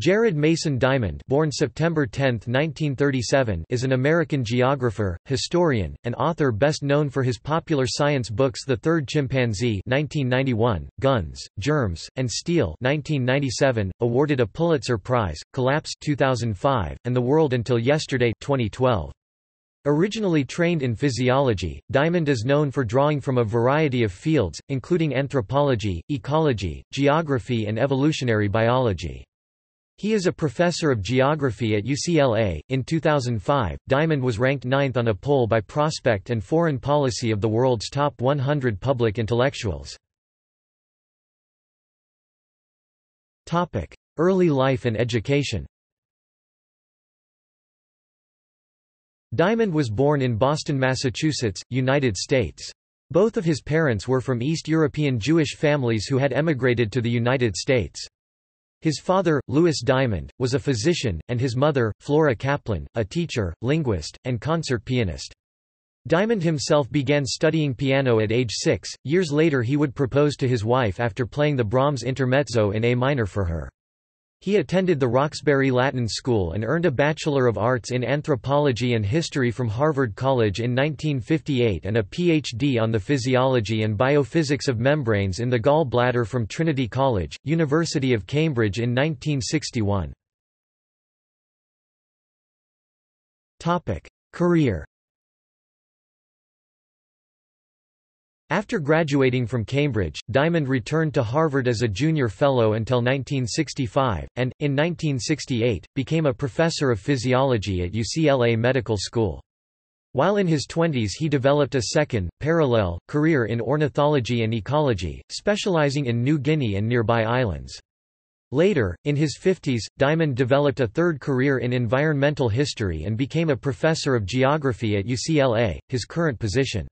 Jared Mason Diamond born September 10, 1937, is an American geographer, historian, and author best known for his popular science books The Third Chimpanzee 1991, Guns, Germs, and Steel 1997, awarded a Pulitzer Prize, Collapse 2005, and The World Until Yesterday 2012. Originally trained in physiology, Diamond is known for drawing from a variety of fields, including anthropology, ecology, geography and evolutionary biology. He is a professor of geography at UCLA. In 2005, Diamond was ranked ninth on a poll by Prospect and Foreign Policy of the world's top 100 public intellectuals. Topic: Early life and education. Diamond was born in Boston, Massachusetts, United States. Both of his parents were from East European Jewish families who had emigrated to the United States. His father, Louis Diamond, was a physician, and his mother, Flora Kaplan, a teacher, linguist, and concert pianist. Diamond himself began studying piano at age six, years later he would propose to his wife after playing the Brahms Intermezzo in A minor for her. He attended the Roxbury Latin School and earned a Bachelor of Arts in Anthropology and History from Harvard College in 1958 and a Ph.D. on the physiology and biophysics of membranes in the gall bladder from Trinity College, University of Cambridge in 1961. Career After graduating from Cambridge, Diamond returned to Harvard as a junior fellow until 1965, and, in 1968, became a professor of physiology at UCLA Medical School. While in his twenties he developed a second, parallel, career in ornithology and ecology, specializing in New Guinea and nearby islands. Later, in his 50s, Diamond developed a third career in environmental history and became a professor of geography at UCLA, his current position.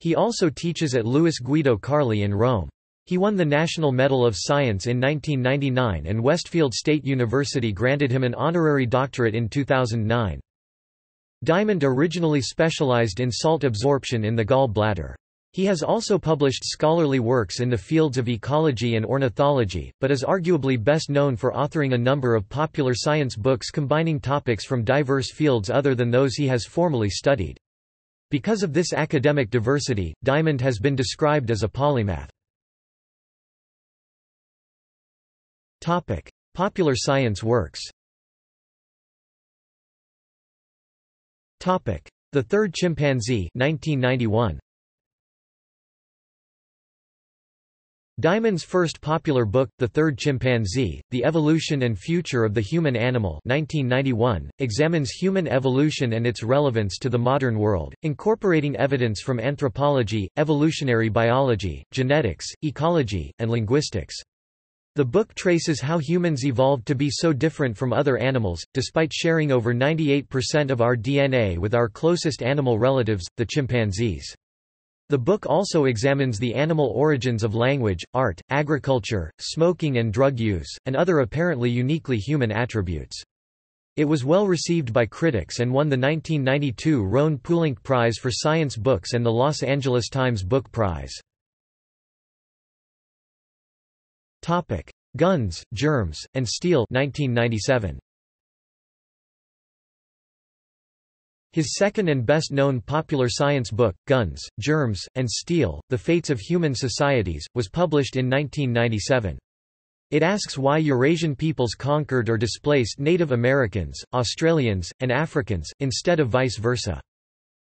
He also teaches at LUISS Guido Carli in Rome. He won the National Medal of Science in 1999 and Westfield State University granted him an honorary doctorate in 2009. Diamond originally specialized in salt absorption in the gall bladder. He has also published scholarly works in the fields of ecology and ornithology, but is arguably best known for authoring a number of popular science books combining topics from diverse fields other than those he has formally studied. Because of this academic diversity, Diamond has been described as a polymath. Topic: Popular science works. Topic: The Third Chimpanzee, 1991. Diamond's first popular book, The Third Chimpanzee, The Evolution and Future of the Human Animal 1991, examines human evolution and its relevance to the modern world, incorporating evidence from anthropology, evolutionary biology, genetics, ecology, and linguistics. The book traces how humans evolved to be so different from other animals, despite sharing over 98% of our DNA with our closest animal relatives, the chimpanzees. The book also examines the animal origins of language, art, agriculture, smoking and drug use, and other apparently uniquely human attributes. It was well received by critics and won the 1992 Rhône-Poulenc Prize for Science Books and the Los Angeles Times Book Prize. Guns, Germs, and Steel 1997. His second and best-known popular science book, Guns, Germs, and Steel, The Fates of Human Societies, was published in 1997. It asks why Eurasian peoples conquered or displaced Native Americans, Australians, and Africans, instead of vice versa.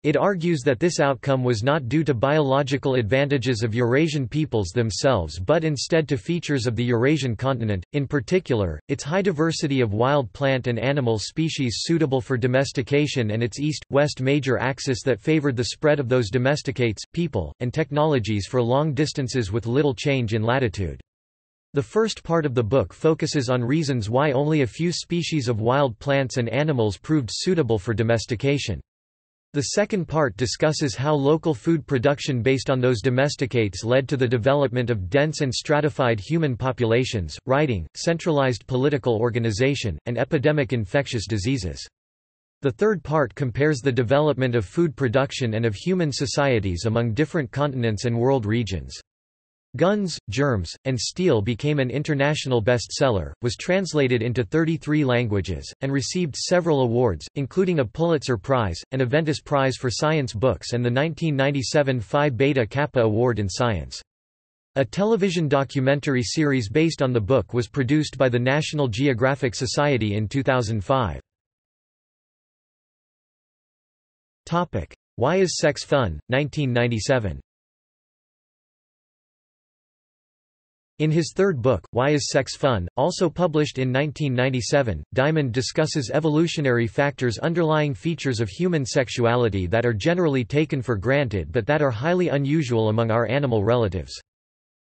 It argues that this outcome was not due to biological advantages of Eurasian peoples themselves but instead to features of the Eurasian continent, in particular, its high diversity of wild plant and animal species suitable for domestication and its east-west major axis that favored the spread of those domesticates, people, and technologies for long distances with little change in latitude. The first part of the book focuses on reasons why only a few species of wild plants and animals proved suitable for domestication. The second part discusses how local food production based on those domesticates led to the development of dense and stratified human populations, writing, centralized political organization, and epidemic infectious diseases. The third part compares the development of food production and of human societies among different continents and world regions. Guns, Germs, and Steel became an international bestseller, was translated into 33 languages, and received several awards, including a Pulitzer Prize, an Aventis Prize for Science Books and the 1997 Phi Beta Kappa Award in Science. A television documentary series based on the book was produced by the National Geographic Society in 2005. Why is Sex Fun? 1997 In his third book, Why is Sex Fun?, also published in 1997, Diamond discusses evolutionary factors underlying features of human sexuality that are generally taken for granted but that are highly unusual among our animal relatives.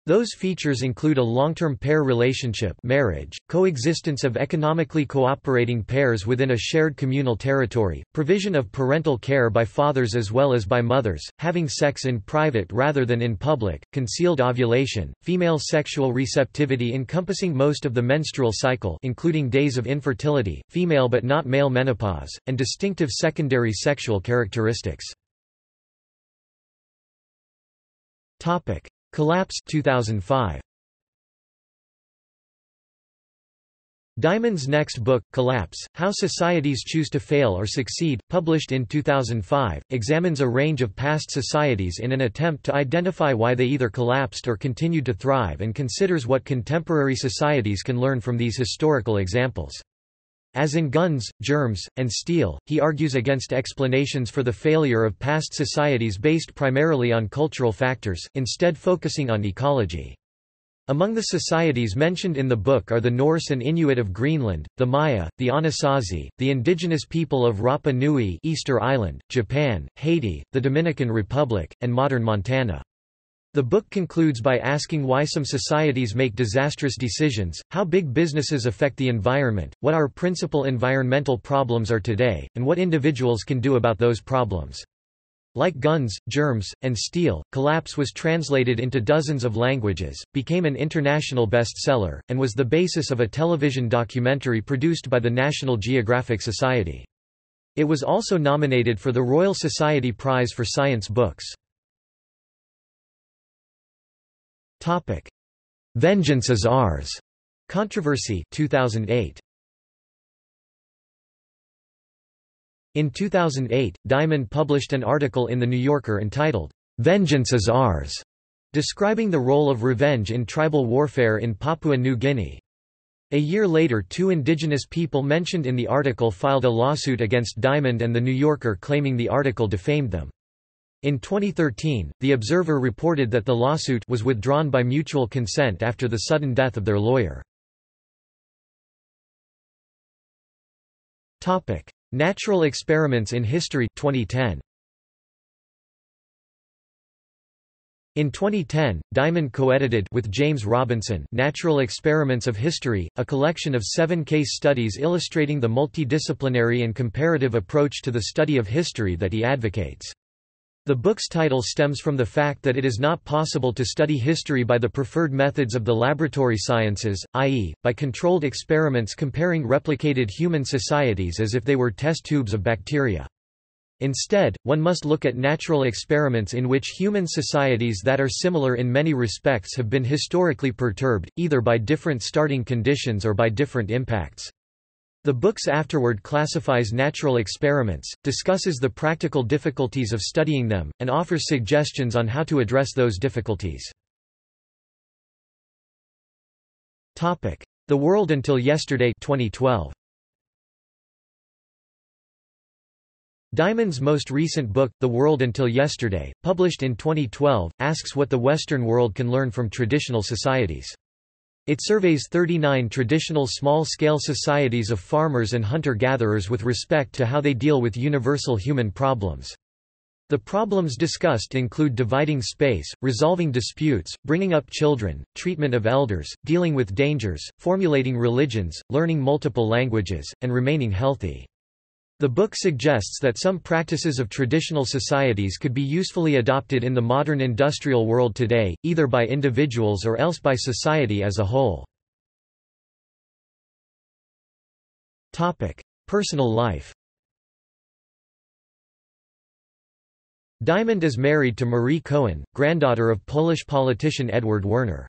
Those features include a long-term pair relationship marriage, coexistence of economically cooperating pairs within a shared communal territory, provision of parental care by fathers as well as by mothers, having sex in private rather than in public, concealed ovulation, female sexual receptivity encompassing most of the menstrual cycle including days of infertility, female but not male menopause, and distinctive secondary sexual characteristics. Collapse 2005. Diamond's next book, Collapse, How Societies Choose to Fail or Succeed, published in 2005, examines a range of past societies in an attempt to identify why they either collapsed or continued to thrive and considers what contemporary societies can learn from these historical examples. As in Guns, Germs, and Steel, he argues against explanations for the failure of past societies based primarily on cultural factors, instead focusing on ecology. Among the societies mentioned in the book are the Norse and Inuit of Greenland, the Maya, the Anasazi, the indigenous people of Rapa Nui Easter Island, Japan, Haiti, the Dominican Republic, and modern Montana. The book concludes by asking why some societies make disastrous decisions, how big businesses affect the environment, what our principal environmental problems are today, and what individuals can do about those problems. Like Guns, Germs, and Steel, Collapse was translated into dozens of languages, became an international bestseller, and was the basis of a television documentary produced by the National Geographic Society. It was also nominated for the Royal Society Prize for Science Books. Topic: Vengeance is Ours. Controversy 2008. In 2008, Diamond published an article in The New Yorker entitled, Vengeance is Ours, describing the role of revenge in tribal warfare in Papua New Guinea. A year later two indigenous people mentioned in the article filed a lawsuit against Diamond and The New Yorker claiming the article defamed them. In 2013, The Observer reported that the lawsuit was withdrawn by mutual consent after the sudden death of their lawyer. Natural experiments in history 2010. In 2010, Diamond co-edited with James Robinson Natural Experiments of History, a collection of seven case studies illustrating the multidisciplinary and comparative approach to the study of history that he advocates. The book's title stems from the fact that it is not possible to study history by the preferred methods of the laboratory sciences, i.e., by controlled experiments comparing replicated human societies as if they were test tubes of bacteria. Instead, one must look at natural experiments in which human societies that are similar in many respects have been historically perturbed, either by different starting conditions or by different impacts. The book's afterword classifies natural experiments, discusses the practical difficulties of studying them, and offers suggestions on how to address those difficulties. Topic: The World Until Yesterday 2012. Diamond's most recent book, The World Until Yesterday, published in 2012, asks what the Western world can learn from traditional societies. It surveys 39 traditional small-scale societies of farmers and hunter-gatherers with respect to how they deal with universal human problems. The problems discussed include dividing space, resolving disputes, bringing up children, treatment of elders, dealing with dangers, formulating religions, learning multiple languages, and remaining healthy. The book suggests that some practices of traditional societies could be usefully adopted in the modern industrial world today, either by individuals or else by society as a whole. Personal life Diamond is married to Marie Cohen, granddaughter of Polish politician Edward Werner.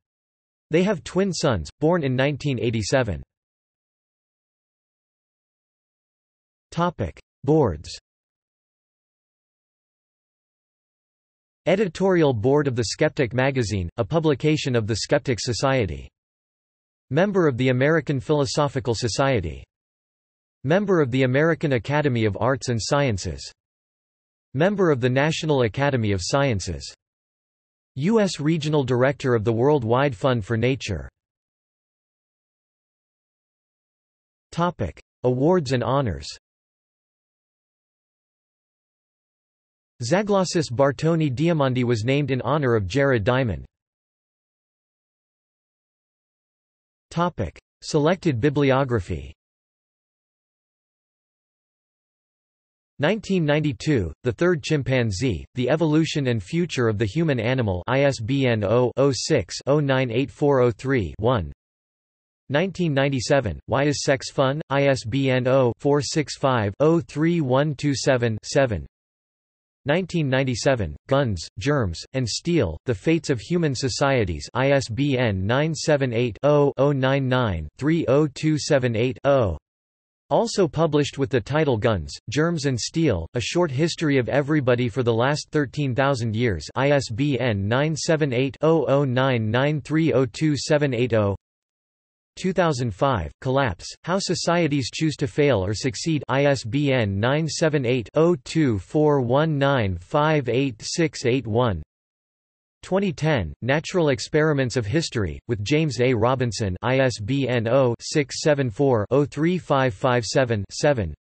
They have twin sons, born in 1987. Boards Editorial Board of The Skeptic magazine, a publication of the Skeptic Society. Member of the American Philosophical Society. Member of the American Academy of Arts and Sciences. Member of the National Academy of Sciences. U.S. Regional Director of the Worldwide Fund for Nature. Awards and honors Zaglossus bartoni diamondi was named in honor of Jared Diamond. Selected bibliography 1992, The Third Chimpanzee, The Evolution and Future of the Human Animal ISBN 0-06-098403-1 1997, Why is Sex Fun? ISBN 0-465-03127-7 1997, Guns, Germs, and Steel, The Fates of Human Societies ISBN 978-0-099-30278-0 also published with the title Guns, Germs and Steel, A Short History of Everybody for the Last 13,000 Years ISBN 978-0099302780 2005, Collapse, How Societies Choose to Fail or Succeed. ISBN 978-0241958681 2010, Natural Experiments of History, with James A. Robinson. ISBN 0-674-03557-7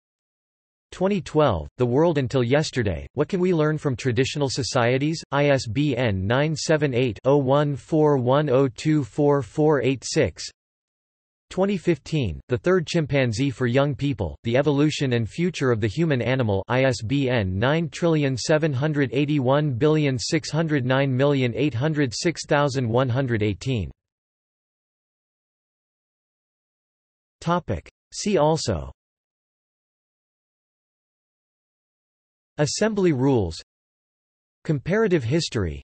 2012, The World Until Yesterday, What Can We Learn from Traditional Societies? ISBN 978 0141024486 2015, The Third Chimpanzee for Young People, The Evolution and Future of the Human Animal ISBN 9781609806118 See also. Assembly rules. Comparative history.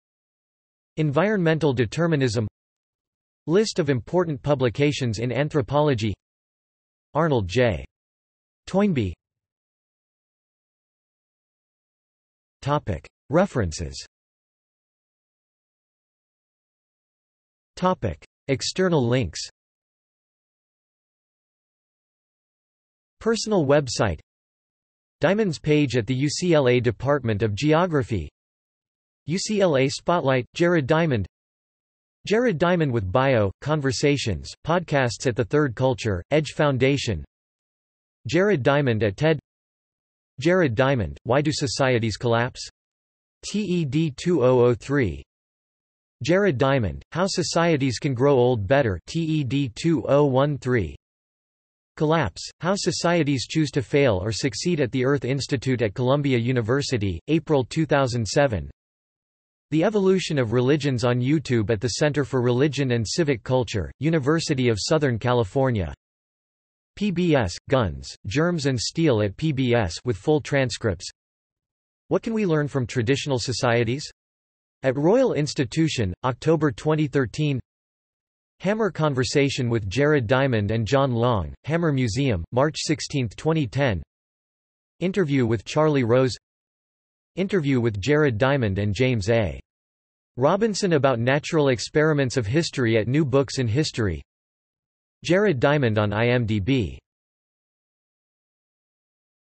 Environmental determinism List of important publications in anthropology. Arnold J. Toynbee. References. External links. Personal website. Diamond's page at the UCLA Department of Geography. UCLA Spotlight, Jared Diamond Jared Diamond with Bio, Conversations, podcasts at The Third Culture, Edge Foundation. Jared Diamond at TED. Jared Diamond, Why Do Societies Collapse? TED 2003 Jared Diamond, How Societies Can Grow Old Better TED 2013 Collapse, How Societies Choose to Fail or Succeed at the Earth Institute at Columbia University, April 2007 the Evolution of Religions on YouTube at the Center for Religion and Civic Culture, University of Southern California. PBS, Guns, Germs and Steel at PBS with full transcripts. What can we learn from traditional societies? At Royal Institution, October 2013 Hammer Conversation with Jared Diamond and John Long, Hammer Museum, March 16, 2010 Interview with Charlie Rose Interview with Jared Diamond and James A. Robinson about natural experiments of history at New Books in History Jared Diamond on IMDb